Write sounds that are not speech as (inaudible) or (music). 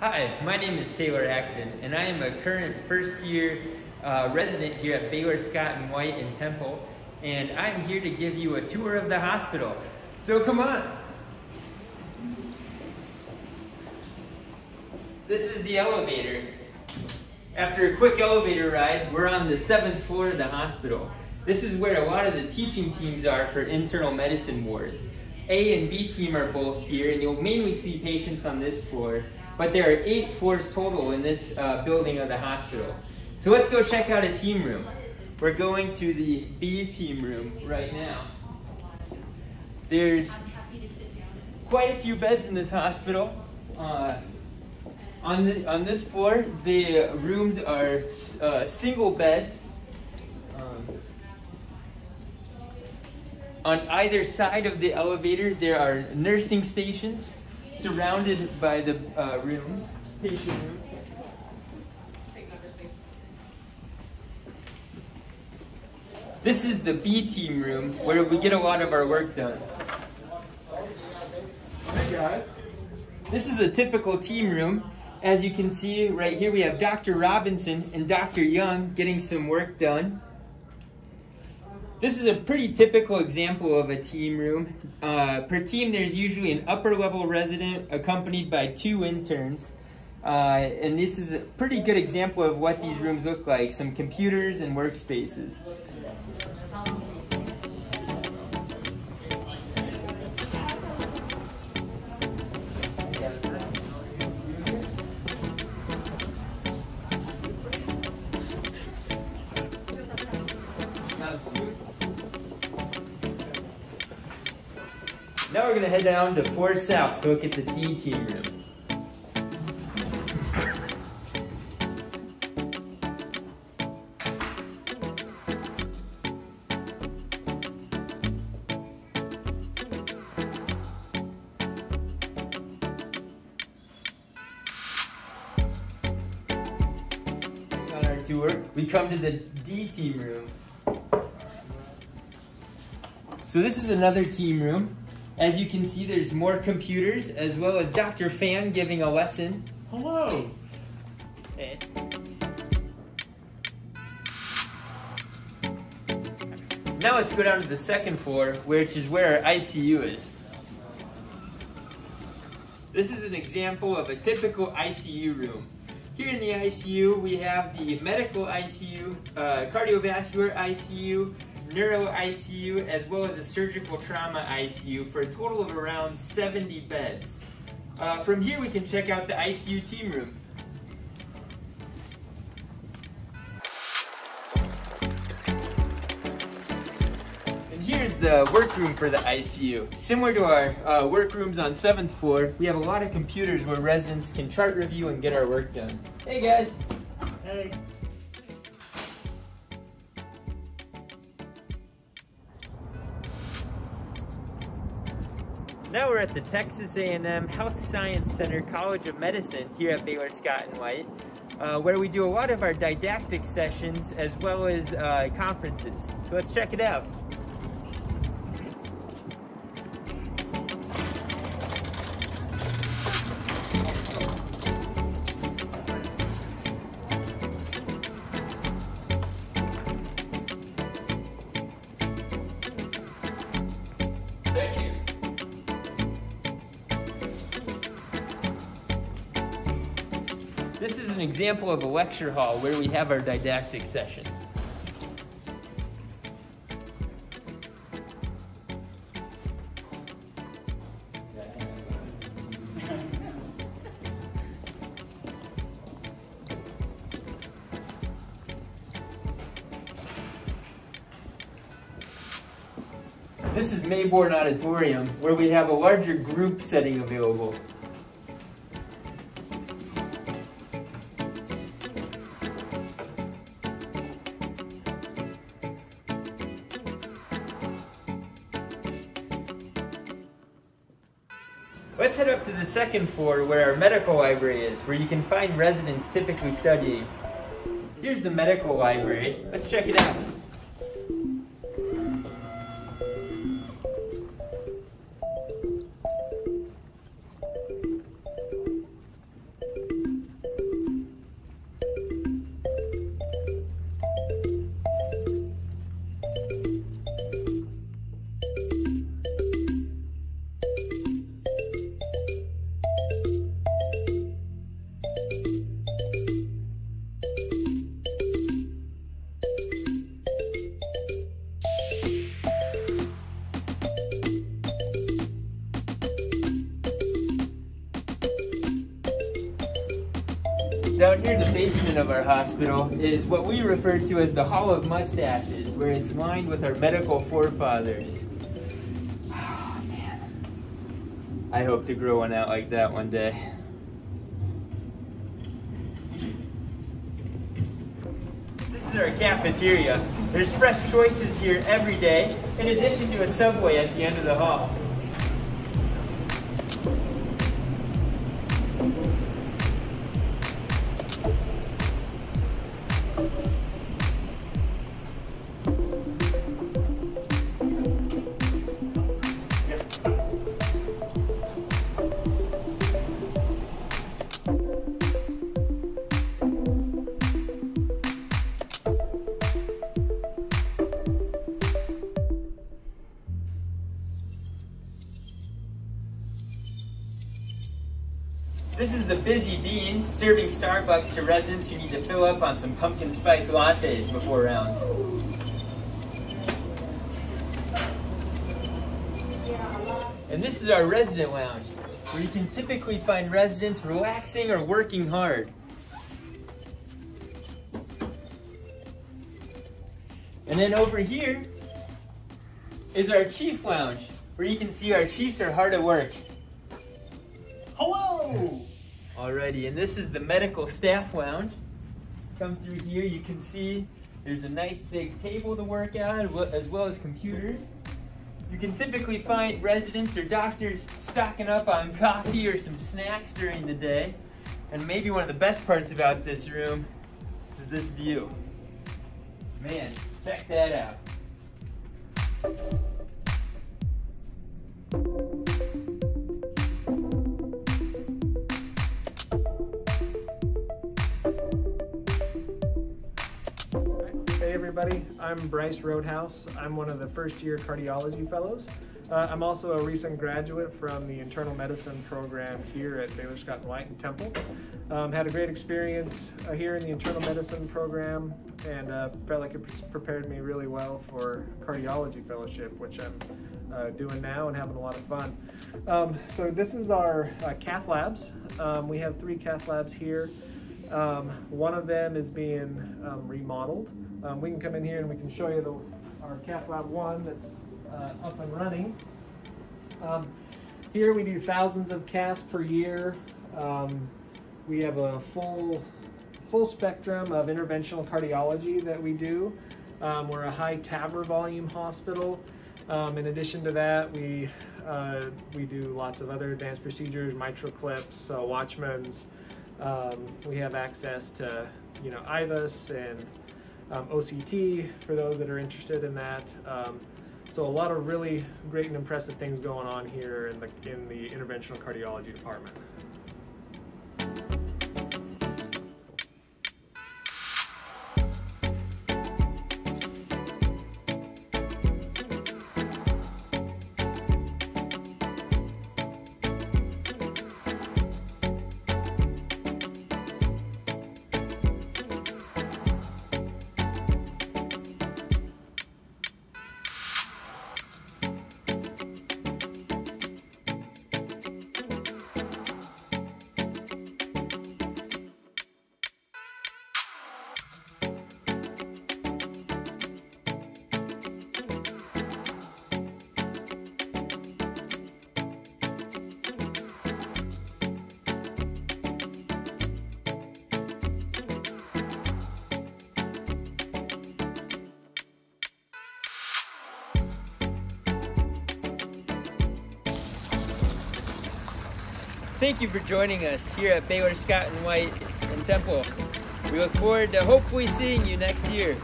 Hi, my name is Taylor Acton, and I am a current first year uh, resident here at Baylor Scott and White in Temple, and I'm here to give you a tour of the hospital. So come on. This is the elevator. After a quick elevator ride, we're on the seventh floor of the hospital. This is where a lot of the teaching teams are for internal medicine wards. A and B team are both here, and you'll mainly see patients on this floor, but there are eight floors total in this uh, building of the hospital. So let's go check out a team room. We're going to the B team room right now. There's quite a few beds in this hospital. Uh, on, the, on this floor, the rooms are uh, single beds. Um, on either side of the elevator, there are nursing stations surrounded by the uh, rooms, patient rooms. This is the B team room where we get a lot of our work done. This is a typical team room. As you can see right here, we have Dr. Robinson and Dr. Young getting some work done. This is a pretty typical example of a team room. Uh, per team, there's usually an upper level resident accompanied by two interns. Uh, and this is a pretty good example of what these rooms look like, some computers and workspaces. (laughs) Now we're gonna head down to 4 South to look at the D team room. On our tour, we come to the D team room. So this is another team room. As you can see, there's more computers, as well as Dr. Fan giving a lesson. Hello. Now let's go down to the second floor, which is where our ICU is. This is an example of a typical ICU room. Here in the ICU, we have the medical ICU, uh, cardiovascular ICU, neuro ICU, as well as a surgical trauma ICU for a total of around 70 beds. Uh, from here, we can check out the ICU team room. And here's the workroom for the ICU. Similar to our uh, workrooms on 7th floor, we have a lot of computers where residents can chart review and get our work done. Hey guys! Hey. Now we're at the Texas A&M Health Science Center College of Medicine here at Baylor Scott and White, uh, where we do a lot of our didactic sessions as well as uh, conferences. So let's check it out. This is an example of a lecture hall where we have our didactic sessions. This is Mayborn Auditorium, where we have a larger group setting available. Let's head up to the second floor where our medical library is, where you can find residents typically studying. Here's the medical library. Let's check it out. Down here in the basement of our hospital is what we refer to as the Hall of Mustaches, where it's lined with our medical forefathers. Oh, man. I hope to grow one out like that one day. This is our cafeteria. There's fresh choices here every day, in addition to a subway at the end of the hall. This is the Busy Bean, serving Starbucks to residents who need to fill up on some pumpkin spice lattes before rounds. And this is our resident lounge, where you can typically find residents relaxing or working hard. And then over here is our chief lounge, where you can see our chiefs are hard at work. Alrighty, and this is the medical staff lounge. Come through here, you can see there's a nice big table to work at, as well as computers. You can typically find residents or doctors stocking up on coffee or some snacks during the day. And maybe one of the best parts about this room is this view. Man, check that out. Everybody, I'm Bryce Roadhouse. I'm one of the first year cardiology fellows. Uh, I'm also a recent graduate from the internal medicine program here at Baylor Scott and White in Temple. Um, had a great experience uh, here in the internal medicine program and uh, felt like it prepared me really well for cardiology fellowship, which I'm uh, doing now and having a lot of fun. Um, so this is our uh, cath labs. Um, we have three cath labs here. Um, one of them is being um, remodeled. Um, we can come in here and we can show you the, our cath lab one that's uh, up and running. Um, here we do thousands of caths per year. Um, we have a full full spectrum of interventional cardiology that we do. Um, we're a high TAVR volume hospital. In addition to that, we uh, we do lots of other advanced procedures, mitral clips, uh, Watchmans. Um, we have access to you know IVUS and um, OCT for those that are interested in that. Um, so a lot of really great and impressive things going on here in the in the interventional cardiology department. Thank you for joining us here at Baylor Scott and White in Temple. We look forward to hopefully seeing you next year.